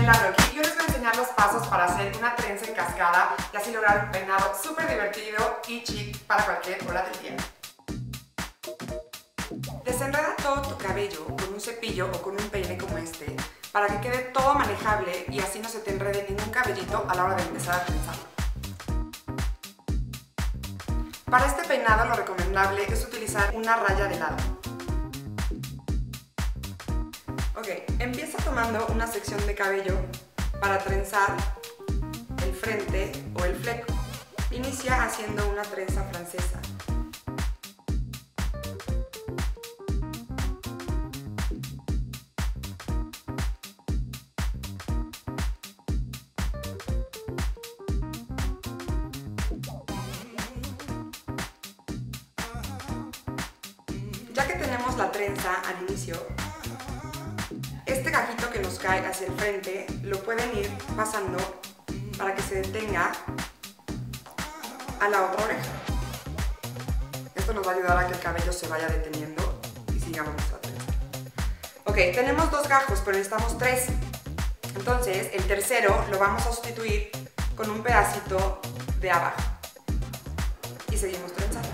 Y hoy les voy a enseñar los pasos para hacer una trenza en cascada y así lograr un peinado súper divertido y chic para cualquier hora del día. Desenreda todo tu cabello con un cepillo o con un peine como este para que quede todo manejable y así no se te enrede ningún cabellito a la hora de empezar a trenzarlo. Para este peinado lo recomendable es utilizar una raya de lado. Empieza tomando una sección de cabello para trenzar el frente o el fleco. Inicia haciendo una trenza francesa. Ya que tenemos la trenza al inicio, este gajito que nos cae hacia el frente lo pueden ir pasando para que se detenga a la otra oreja. Esto nos va a ayudar a que el cabello se vaya deteniendo y sigamos nuestra trenza. Ok, tenemos dos gajos, pero necesitamos tres. Entonces, el tercero lo vamos a sustituir con un pedacito de abajo. Y seguimos trenzando.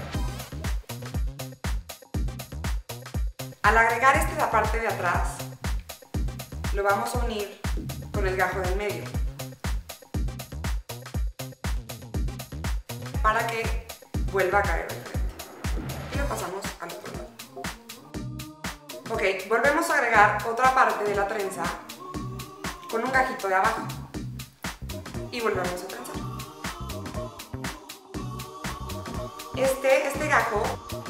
Al agregar este la parte de atrás, lo vamos a unir con el gajo del medio. Para que vuelva a caer de frente. Y lo pasamos al otro lado. Ok, volvemos a agregar otra parte de la trenza con un gajito de abajo. Y volvemos a trenzar. Este, este gajo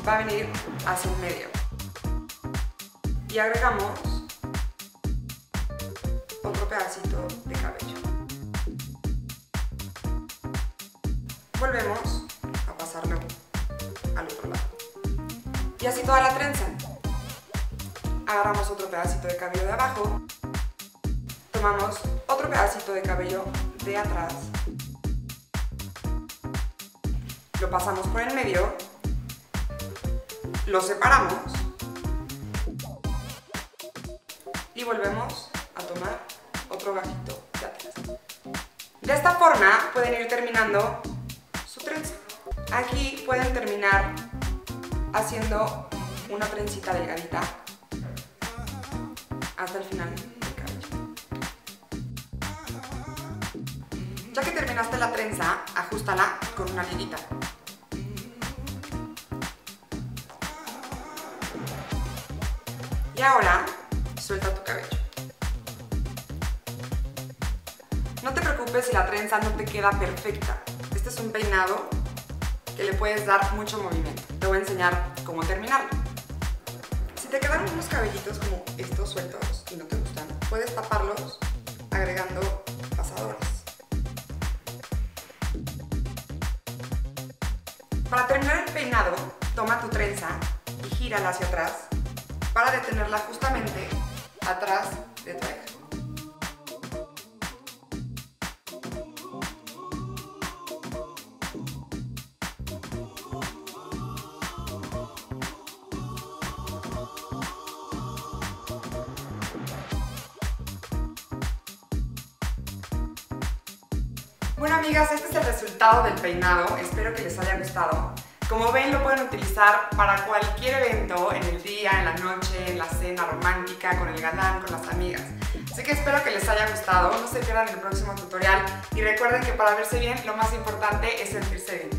va a venir hacia el medio y agregamos pedacito de cabello. Volvemos a pasarlo al otro lado. Y así toda la trenza. Agarramos otro pedacito de cabello de abajo, tomamos otro pedacito de cabello de atrás, lo pasamos por el medio, lo separamos y volvemos a tomar otro gajito de atrás. De esta forma pueden ir terminando su trenza. Aquí pueden terminar haciendo una trencita delgadita hasta el final del cabello. Ya que terminaste la trenza, ajustala con una liguita. Y ahora suelta tu cabello. No te preocupes si la trenza no te queda perfecta. Este es un peinado que le puedes dar mucho movimiento. Te voy a enseñar cómo terminarlo. Si te quedaron unos cabellitos como estos sueltos y no te gustan, puedes taparlos agregando pasadores. Para terminar el peinado, toma tu trenza y gírala hacia atrás para detenerla justamente atrás de tu oreja. Bueno amigas, este es el resultado del peinado, espero que les haya gustado. Como ven, lo pueden utilizar para cualquier evento, en el día, en la noche, en la cena romántica, con el galán, con las amigas. Así que espero que les haya gustado, no se pierdan el próximo tutorial y recuerden que para verse bien lo más importante es sentirse bien.